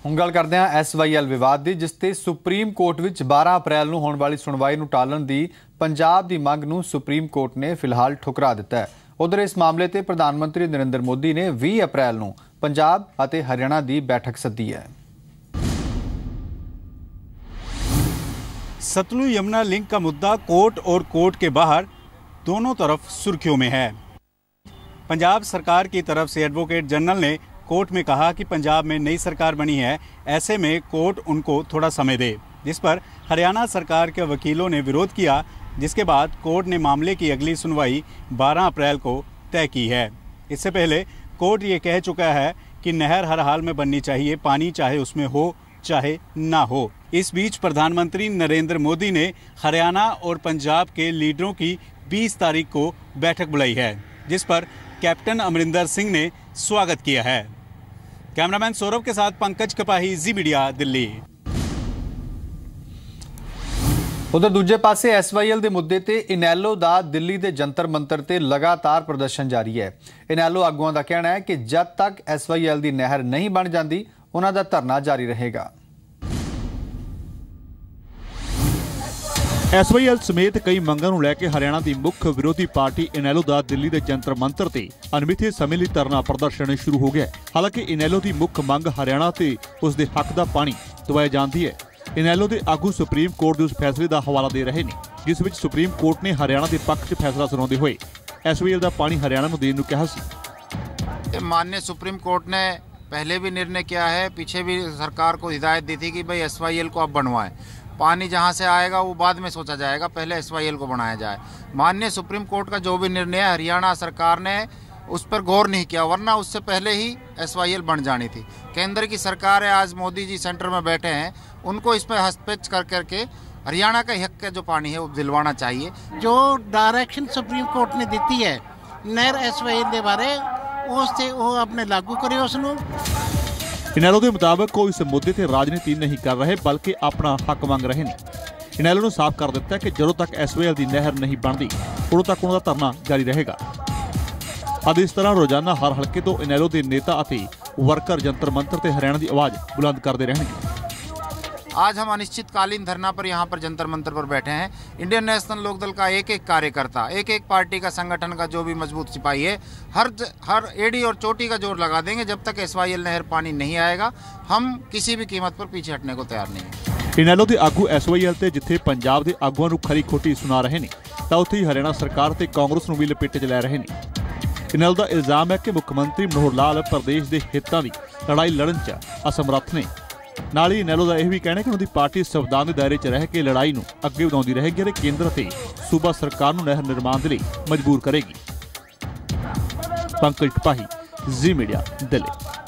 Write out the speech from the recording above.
ਹੁਣ ਗੱਲ ਕਰਦੇ ਹਾਂ ਐਸਵਾਈਐਲ ਵਿਵਾਦ ਦੀ ਜਿਸ ਤੇ ਸੁਪਰੀਮ ਕੋਰਟ ਵਿੱਚ 12 ਅਪ੍ਰੈਲ ਨੂੰ ਹੋਣ ਵਾਲੀ ਸੁਣਵਾਈ ਨੂੰ ਟਾਲਣ ਦੀ ਪੰਜਾਬ ਦੀ ਮੰਗ ਨੂੰ ਸੁਪਰੀਮ ਕੋਰਟ ਨੇ ਫਿਲਹਾਲ ਠੁਕਰਾ ਦਿੱਤਾ ਹੈ ਉਧਰ ਇਸ ਮਾਮਲੇ ਤੇ ਪ੍ਰਧਾਨ ਮੰਤਰੀ ਨਰਿੰਦਰ ਮੋਦੀ ਨੇ 20 ਅਪ੍ਰੈਲ ਨੂੰ ਪੰਜਾਬ ਅਤੇ ਹਰਿਆਣਾ ਦੀ ਬੈਠਕ ਸੱਦੀ ਹੈ सतलुज यमुना लिंक का मुद्दा कोर्ट और कोर्ट के बाहर दोनों तरफ सुर्खियों में है पंजाब सरकार की तरफ से एडवोकेट जनरल ने कोर्ट में कहा कि पंजाब में नई सरकार बनी है, ऐसे में कोर्ट उनको थोड़ा समय दे। जिस पर हरियाणा सरकार के वकीलों ने विरोध किया, जिसके बाद कोर्ट ने मामले की अगली सुनवाई 12 अप्रैल को तय की है। इससे पहले कोर्ट ये कह चुका है कि नहर हर हाल में बननी चाहिए, पानी चाहे उसमें हो, चाहे ना हो। इस बीच प्रधानमंत्री नरेंद्र मोदी ने हरियाणा और पंजाब के लीडरों की 20 तारीख को बैठक बुलाई है, जिस पर कैप्टन अमरिंदर सिंह ने स्वागत किया है। कैमरामैन सौरभ के साथ पंकज कपाही जी मीडिया दिल्ली ਉਧਰ ਦੂਜੇ ਪਾਸੇ ਐਸਵਾਈਐਲ ਦੇ ਮੁੱਦੇ ਤੇ ਇਨੈਲੋ ਦਾ ਦਿੱਲੀ ਦੇ ਜੰਤਰ ਮੰਤਰ ਤੇ ਲਗਾਤਾਰ ਪ੍ਰਦਰਸ਼ਨ ਜਾਰੀ ਹੈ ਇਨੈਲੋ ਆਗੂਆਂ ਦਾ ਕਹਿਣਾ ਹੈ ਕਿ ਜਦ ਤੱਕ ਐਸਵਾਈਐਲ ਦੀ ਨਹਿਰ ਨਹੀਂ ਬਣ ਜਾਂਦੀ ਉਹਨਾਂ ਦਾ ਧਰਨਾ ਜਾਰੀ ਰਹੇਗਾ ਐਸਵਾਈਐਲ ਸਮੇਤ ਕਈ ਮੰਗਾਂ ਨੂੰ ਲੈ ਕੇ ਹਰਿਆਣਾ ਦੀ ਮੁੱਖ ਵਿਰੋਧੀ ਪਾਰਟੀ ਇਨੈਲੋ ਦਾ ਦਿੱਲੀ ਦੇ ਜੰਤਰ ਮੰਤਰ ਤੇ ਅਨਮਿੱਥੇ ਸਮੇਂ ਲਈ ਧਰਨਾ ਪ੍ਰਦਰਸ਼ਨ ਸ਼ੁਰੂ ਹੋ ਗਿਆ ਹੈ। ਹਾਲਾਂਕਿ ਇਨੈਲੋ ਦੀ ਮੁੱਖ ਮੰਗ ਹਰਿਆਣਾ ਤੇ ਉਸ ਦੇ ਹੱਕ ਦਾ ਪਾਣੀ ਦਵਾਇਆ ਜਾਂਦੀ ਹੈ ਇਨੈਲੋ ਦੇ ਆਗੂ ਸੁਪਰੀਮ ਕੋਰਟ ਦੇ ਉਸ ਫੈਸਲੇ ਦਾ ਹਵਾਲਾ ਦੇ ਰਹੇ ਨੇ ਜਿਸ ਵਿੱਚ ਸੁਪਰੀਮ ਕੋਰਟ ਨੇ ਹਰਿਆਣਾ ਦੇ ਪੱਖ 'ਚ ਫੈਸਲਾ ਸੁਣਾਉਂਦੇ ਹੋਏ ਐਸਵਾਈਐਲ ਦਾ ਪਾਣੀ ਹਰਿਆਣਾ ਨੂੰ ਦੇਣ ਨੂੰ ਕਿਹਾ ਸੀ ये माननीय सुप्रीम कोर्ट ने पहले भी निर्णय किया है पीछे भी सरकार को हिदायत दी थी कि भाई एस को अब बनवाएं पानी जहाँ से आएगा, वो बाद में सोचा जाएगा, पहले एसवाईएल को बनाया जाए। माननीय सुप्रीम कोर्ट का जो भी निर्णय हरियाणा सरकार ने उस पर गौर नहीं किया, वरना उससे पहले ही एसवाईएल बन जानी थी। केंद्र की सरकार है, आज मोदी जी सेंटर में बैठे हैं, उनको इस पर हस्तपेक्ष कर करके हरियाणा का हक का जो पानी है, वो दिलवाना चाहिए। जो डायरेक्शन सुप्रीम कोर्ट ने दी है, नहर एस वाई एल के बारे, उससे वो अपने लागू करे उसनों। ਇਨੈਲੋ ਦੇ ਮੁਤਾਬਕ ਉਹ ਇਸ ਮੁੱਦੇ ਤੇ ਰਾਜਨੀਤੀ ਨਹੀਂ ਕਰ ਰਹੇ ਬਲਕਿ ਆਪਣਾ ਹੱਕ ਮੰਗ ਰਹੇ ਨੇ ਇਨੈਲੋ ਨੂੰ ਸਾਫ਼ ਕਰ ਦਿੱਤਾ ਕਿ ਜਦੋਂ ਤੱਕ ਐਸਵਾਈਐਲ ਦੀ ਨਹਿਰ ਨਹੀਂ ਬਣਦੀ ਉਦੋਂ ਤੱਕ ਉਹਨਾਂ ਦਾ ਧਰਨਾ ਜਾਰੀ ਰਹੇਗਾ ਅੱਜ ਇਸ ਤਰ੍ਹਾਂ ਰੋਜ਼ਾਨਾ ਹਰ ਹਲਕੇ ਤੋਂ ਇਨੈਲੋ ਦੇ ਨੇਤਾ ਅਤੇ ਵਰਕਰ ਜੰਤਰ ਮੰਤਰ ਤੇ ਹਰਿਆਣਾ ਦੀ ਆਵਾਜ਼ ਬੁਲੰਦ ਕਰਦੇ ਰਹਿਣਗੇ आज हम अनिश्चितकालीन धरना पर यहाँ पर जंतर मंतर पर बैठे हैं इंडियन नेशनल लोकदल का एक एक कार्यकर्ता एक एक पार्टी का संगठन का जो भी मजबूत सिपाही है हर ज- हर एडी और चोटी का जोर लगा देंगे जब तक एस नहर पानी नहीं आएगा हम किसी भी कीमत पर पीछे हटने को तैयार नहीं हैं ਇਨੈਲੋ ਦੇ ਆਗੂ ਐਸਵਾਈਐਲ ਤੇ ਜਿੱਥੇ ਪੰਜਾਬ ਦੇ ਆਗੂਆਂ ਨੂੰ ਖਰੀ ਖੋਟੀ ਸੁਣਾ ਰਹੇ ਨੇ ਤਾਂ ਉੱਥੇ ਹੀ ਹਰਿਆਣਾ ਸਰਕਾਰ ਤੇ ਕਾਂਗਰਸ ਨੂੰ ਵੀ ਲਪੇਟੇ 'ਚ ਲੈ ਰਹੇ ਨੇ ਇਨੈਲੋ ਦਾ ਇਲਜ਼ਾਮ ਹੈ ਕਿ ਮੁੱਖ ਮੰਤਰੀ ਮਨੋਹਰ ਲਾਲ ਪ੍ਰਦੇਸ਼ ਦੇ ਹਿੱਤਾਂ ਦੀ ਲੜਾਈ ਲੜਨ 'ਚ ਅਸਮਰੱਥ ਨੇ ਨਾਲ ਹੀ ਇਨੈਲੋ ਦਾ ਇਹ ਵੀ ਕਹਿਣਾ ਕਿ ਉਹਨਾਂ ਦੀ ਪਾਰਟੀ ਸੰਵਿਧਾਨ ਦੇ ਦਾਇਰੇ 'ਚ ਰਹਿ ਕੇ ਲੜਾਈ ਨੂੰ ਅੱਗੇ ਵਧਾਉਂਦੀ ਰਹੇਗੀ ਅਤੇ ਕੇਂਦਰ ਤੇ ਸੂਬਾ ਸਰਕਾਰ ਨੂੰ ਨਹਿਰ ਨਿਰਮਾਣ ਦੇ ਲਈ ਮਜਬੂਰ ਕਰੇਗੀ। ਪੰਕਜ ਟਪਾਹੀ ਜ਼ੀ ਮੀਡੀਆ, ਦਿੱਲੀ।